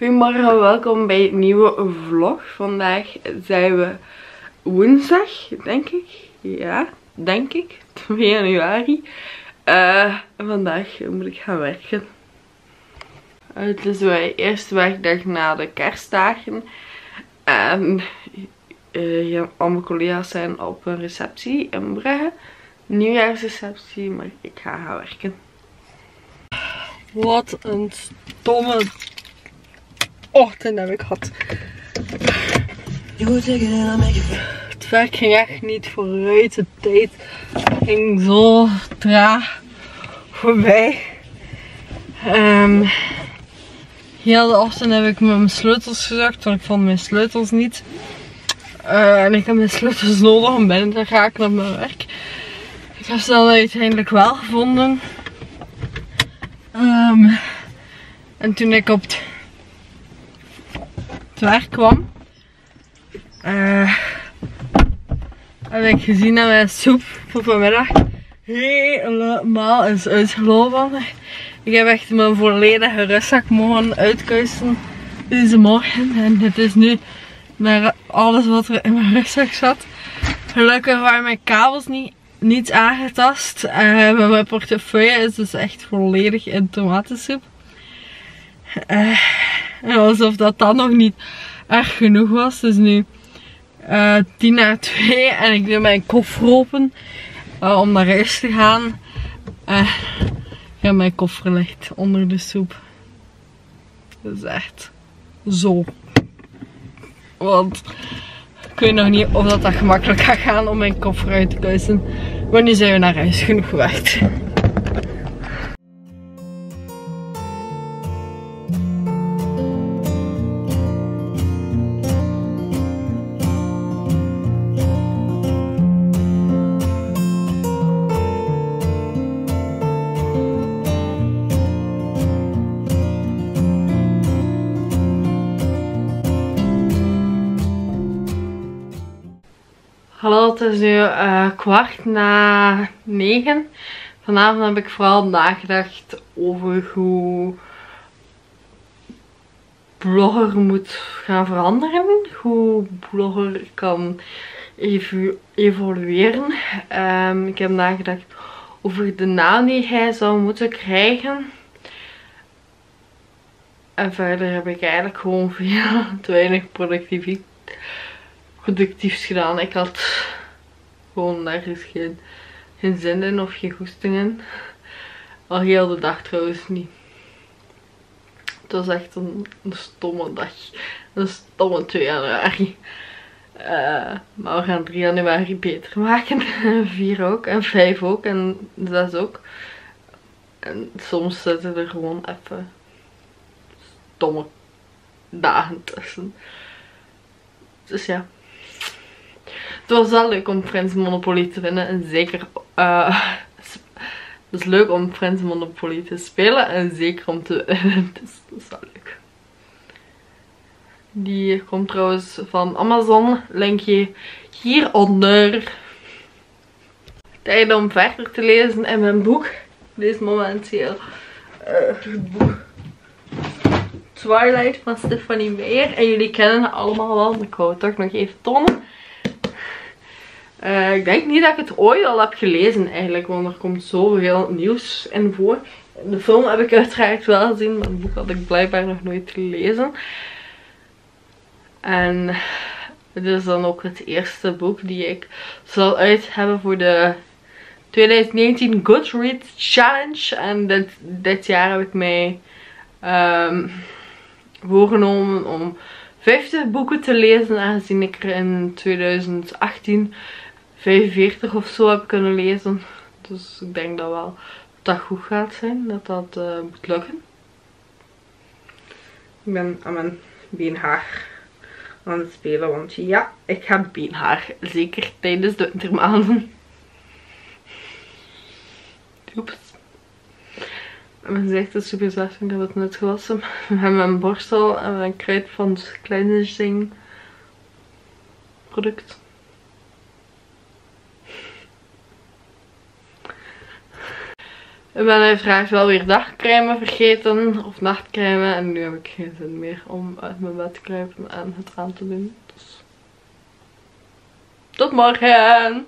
Goedemorgen, welkom bij een nieuwe vlog. Vandaag zijn we woensdag, denk ik. Ja, denk ik. 2 januari. Uh, vandaag moet ik gaan werken. Het is mijn eerste werkdag na de kerstdagen. En uh, al mijn collega's zijn op een receptie in Brugge. Nieuwjaarsreceptie, maar ik ga gaan werken. Wat een stomme ochtend heb ik gehad. Het werk ging echt niet vooruit. De tijd ging zo traag voorbij. Um, heel de ochtend heb ik mijn sleutels gezocht, want ik vond mijn sleutels niet. Uh, en ik heb mijn sleutels nodig om binnen te raken op mijn werk. Ik heb ze dan uiteindelijk wel gevonden. Um, en toen ik op het werk kwam, uh, heb ik gezien dat mijn soep voor vanmiddag helemaal is uitgelopen. Ik heb echt mijn volledige rustzak mogen uitkuisen deze morgen. En dit is nu naar alles wat er in mijn rugzak zat. Gelukkig waren mijn kabels niet, niet aangetast. Uh, mijn portefeuille is dus echt volledig in tomatensoep. Uh, alsof dat dan nog niet erg genoeg was. Dus nu uh, 10 na 2 en ik doe mijn koffer open om naar huis te gaan. ja, mijn koffer ligt onder de soep. Dat is echt zo. Want ik weet nog niet of dat, dat gemakkelijk gaat gaan om mijn koffer uit te kuisen. Maar nu zijn we naar huis genoeg gewerkt. Hallo, het is nu uh, kwart na negen. Vanavond heb ik vooral nagedacht over hoe blogger moet gaan veranderen. Hoe blogger kan evolueren. Um, ik heb nagedacht over de naam die hij zou moeten krijgen. En verder heb ik eigenlijk gewoon veel te weinig productiviteit productiefs gedaan. Ik had gewoon nergens geen, geen zin in of geen goestingen. Al heel de dag trouwens niet. Het was echt een, stomme dag. Een stomme 2 januari. Uh, maar we gaan 3 januari beter maken. 4 ook. En 5 ook. En 6 ook. En soms zitten er gewoon even stomme dagen tussen. Dus ja. Het was wel leuk om Friends Monopoly te winnen. En zeker... Uh, het is leuk om Friends Monopoly te spelen. En zeker om te. Dus dat is wel leuk. Die komt trouwens van Amazon. Linkje hieronder. Tijd om verder te lezen in mijn boek. Ik lees momenteel uh, het boek Twilight van Stephanie Meyer. En jullie kennen het allemaal wel, ik wou het toch nog even tonen. Uh, ik denk niet dat ik het ooit al heb gelezen eigenlijk, want er komt zoveel nieuws in voor. De film heb ik uiteraard wel gezien, maar het boek had ik blijkbaar nog nooit gelezen. En het is dan ook het eerste boek die ik zal uit hebben voor de 2019 Goodreads Challenge. En dit, jaar heb ik mij um, voorgenomen om 50 boeken te lezen, aangezien ik er in 2018 45 of zo heb kunnen lezen. Dus ik denk dat wel dat goed gaat zijn. Dat dat uh, moet lukken. Ik ben aan mijn beenhaar aan het spelen. Want ja, ik heb beenhaar. Zeker tijdens de wintermaanden. Oeps. Mijn gezicht is super zacht. Ik heb het net gewassen. Hebben mijn borstel en mijn kruid van het Cleansing product. Ik ben uiteraard wel weer dagcrème vergeten. Of nachtcrème. En nu heb ik geen zin meer om uit mijn bed te kruipen en het aan te doen. Dus tot morgen!